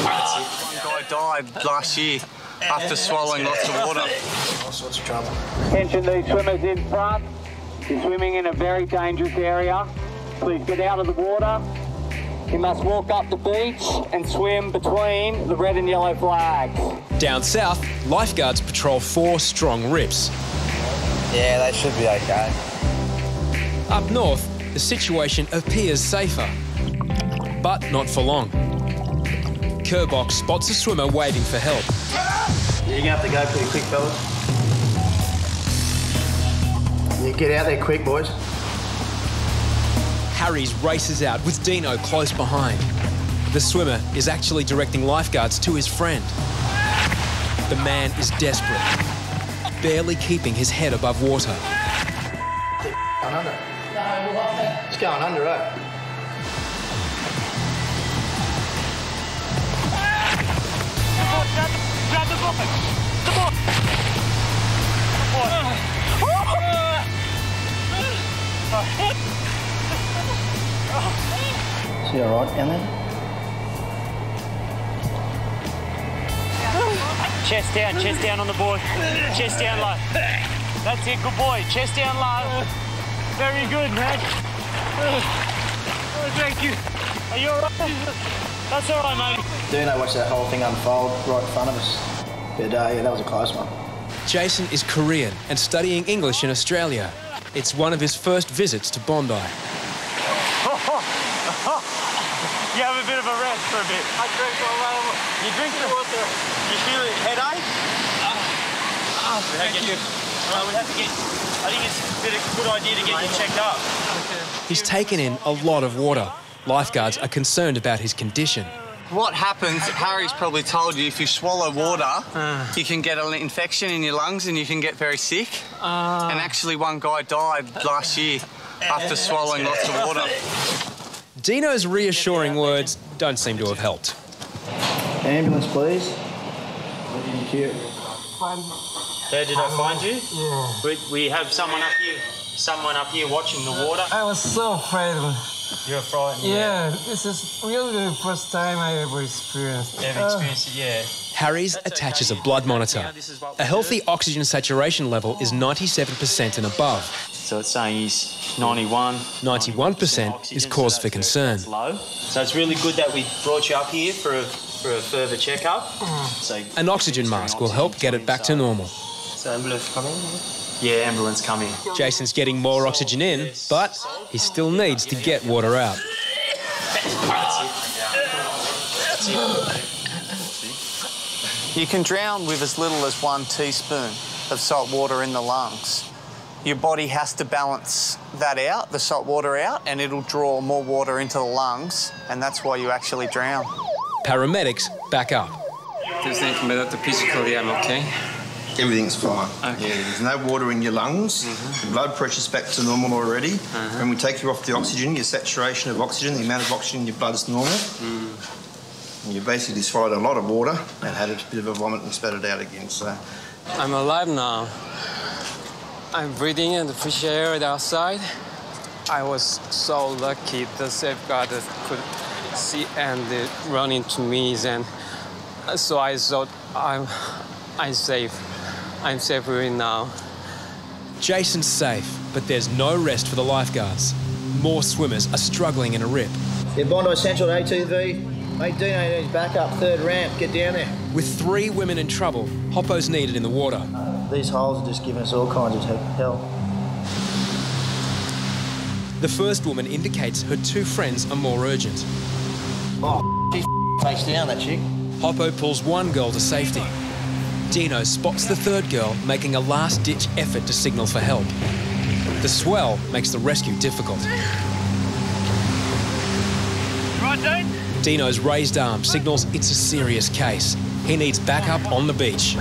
One guy died last year after swallowing lots of water. All sorts of trouble. Attention these swimmers in front. You're swimming in a very dangerous area. Please get out of the water. You must walk up the beach and swim between the red and yellow flags. Down south, lifeguards patrol four strong rips. Yeah, they should be okay. Up north, the situation appears safer. But not for long. Kerrbox spots a swimmer waiting for help. You're gonna have to go pretty quick, fellas. You get out there quick, boys. Harries races out with Dino close behind. The swimmer is actually directing lifeguards to his friend. The man is desperate, barely keeping his head above water. Going under. It's going under, eh? Is he alright down there? Chest down, chest down on the board. Chest down low. That's it, good boy. Chest down low. Very good, man. Oh, thank you. Are you alright? That's alright, mate. Dino watched that whole thing unfold right in front of us. But uh, yeah, that was a close one. Jason is Korean and studying English in Australia. It's one of his first visits to Bondi. You have a bit of a rest for a bit. I drink a lot of You drink the water. You feel it headache? Oh, thank you. Well, we have to get. I think it's a bit of a good idea to get you checked up. He's taken in a lot of water. Lifeguards are concerned about his condition. What happens, Harries probably told you, if you swallow water, you can get an infection in your lungs and you can get very sick. Ah. and actually, one guy died last year after swallowing lots of water. Dino's reassuring words don't seem to have helped. Ambulance, please. Thank you. Dad, did I find you? Yeah. We, we have someone up here. Someone up here watching the water. I was so frightened. You're frightened. Yeah, this is really the first time I ever experienced. Ever experienced it? Yeah. Harries attaches a blood monitor. A healthy oxygen saturation level is 97% and above. So it's saying he's 91. 91% is cause for concern. Low. So it's really good that we brought you up here for a, for a further checkup. Mm. So An oxygen mask will help get it back to normal. So ambulance coming? Yeah, ambulance coming. Jason's getting more oxygen in, but he still needs to get water out. You can drown with as little as one teaspoon of salt water in the lungs. Your body has to balance that out, the salt water out, and it'll draw more water into the lungs, and that's why you actually drown. Paramedics back up. Just need to medical physically, I'm okay. Everything's fine. Okay. Yeah, there's no water in your lungs. Your blood pressure's back to normal already. When we take you off the oxygen, your saturation of oxygen, the amount of oxygen in your blood is normal. And you basically swallowed a lot of water and had a bit of a vomit and spat it out again. So I'm alive now. I'm breathing in the fresh air outside. I was so lucky the safeguard could see and uh, run into me then. So I thought I'm, I'm safe. I'm safe right now. Jason's safe, but there's no rest for the lifeguards. More swimmers are struggling in a rip. Yeah, Bondi Central ATV. Mate, Dino needs backup, third ramp. Get down there. With three women in trouble, Hoppo's needed in the water. These holes are just giving us all kinds of he- hell. The first woman indicates her two friends are more urgent. Oh, she's face down, that chick. Hoppo pulls one girl to safety. Dino spots the third girl making a last ditch effort to signal for help. The swell makes the rescue difficult. Right, Dean? Dino's raised arm signals it's a serious case. He needs backup on the beach.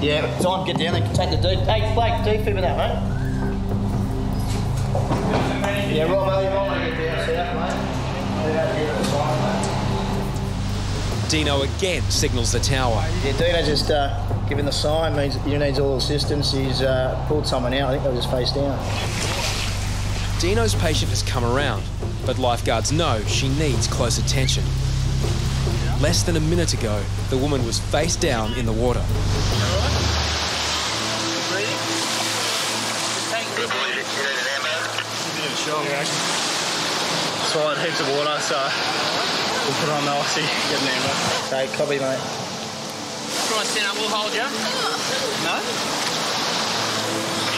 Yeah, time to get down there. Take the dude. Hey, Blake, deep with that, mate. Yeah, Rob, you might want to get down south, mate. Dino again signals the tower. Yeah, Dino just uh, giving the sign means he needs all assistance. He's uh, pulled someone out. I think they were just face down. Dino's patient has come around. but lifeguards know she needs close attention. Less than a minute ago, the woman was face down in the water. Breathing? Just take a bit of. Swallowed heaps of water, so we'll put on the oxy, get an amber. Okay, copy, mate. Try and stand up, we'll hold you. No?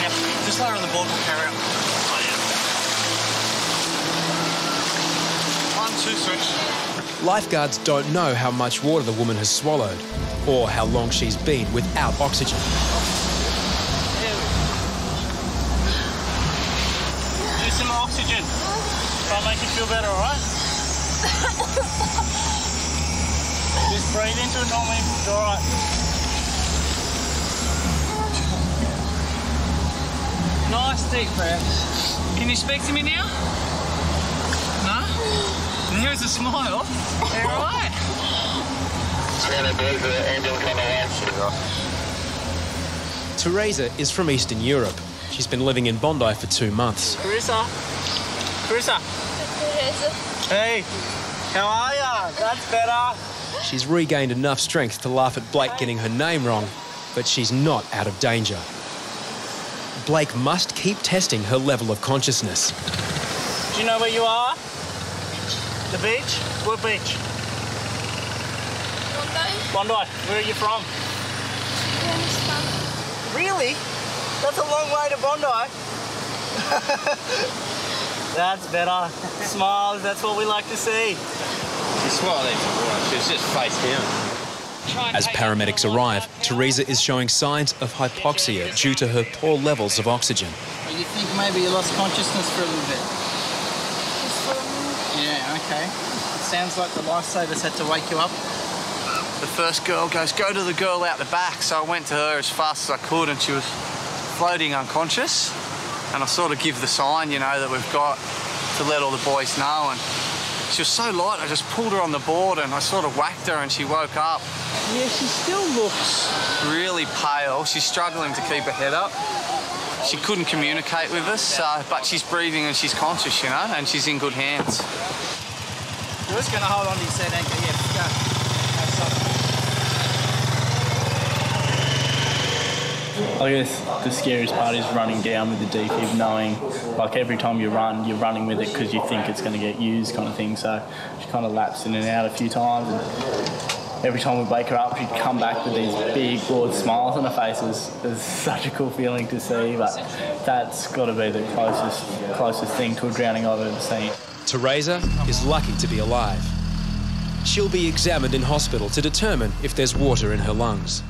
Yep. Just lay her on the board, we'll carry her. Oh, yeah. One, two, three. Lifeguards don't know how much water the woman has swallowed or how long she's been without oxygen. Do some more oxygen. Try and make you feel better, alright? Just breathe into it normally. It's alright. Nice deep breaths. Can you speak to me now? No? There's a smile. You're alright. Teresa is from Eastern Europe. She's been living in Bondi for two months. Carissa. Carissa. Hey. How are ya? That's better. She's regained enough strength to laugh at Blake getting her name wrong, but she's not out of danger. Blake must keep testing her level of consciousness. Do you know where you are? The beach? What beach? Bondi. Where are you from? Really? That's a long way to Bondi. that's better. Smiles, that's what we like to see. She swallowed heaps of water. Just face down. As paramedics arrive, Teresa is showing signs of hypoxia due to her poor levels of oxygen. You think maybe you lost consciousness for a little bit? Yeah, okay. It sounds like the lifesavers had to wake you up. The first girl goes, go to the girl out the back. So I went to her as fast as I could and she was floating unconscious. And I sort of give the sign, you know, that we've got to let all the boys know. And she was so light, I just pulled her on the board and I sort of whacked her and she woke up. Yeah, she still looks really pale. She's struggling to keep her head up. She couldn't communicate with us, uh, but she's breathing and she's conscious, you know, and she's in good hands. You're just going to hold on to your set anchor. Yeah, go. Have some. I guess the scariest part is running down with the deep, defib, knowing like every time you run, you're running with it because you think it's going to get used, kind of thing. So she kind of lapsed in and out a few times, and every time we wake her up, she'd come back with these big, broad smiles on her faces. It's such a cool feeling to see, but that's got to be the closest closest thing to a drowning I've ever seen. Teresa is lucky to be alive. She'll be examined in hospital to determine if there's water in her lungs.